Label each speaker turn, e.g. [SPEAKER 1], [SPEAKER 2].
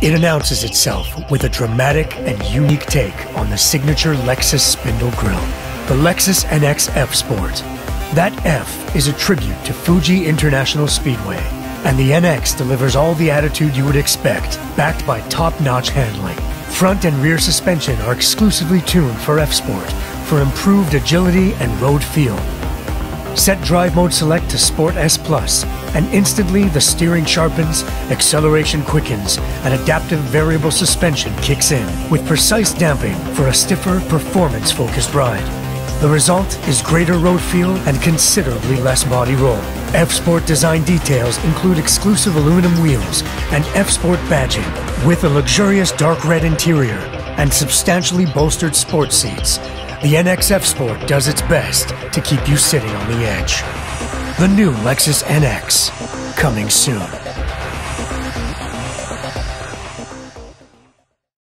[SPEAKER 1] It announces itself with a dramatic and unique take on the signature Lexus spindle grille, the Lexus NX F Sport. That F is a tribute to Fuji International Speedway, and the NX delivers all the attitude you would expect, backed by top-notch handling. Front and rear suspension are exclusively tuned for F Sport for improved agility and road feel. Set drive mode select to Sport S Plus, and instantly the steering sharpens, acceleration quickens, and adaptive variable suspension kicks in with precise damping for a stiffer, performance focused ride. The result is greater road feel and considerably less body roll. F Sport design details include exclusive aluminum wheels and F Sport badging with a luxurious dark red interior and substantially bolstered sports seats the NX F Sport does its best to keep you sitting on the edge. The new Lexus NX, coming soon.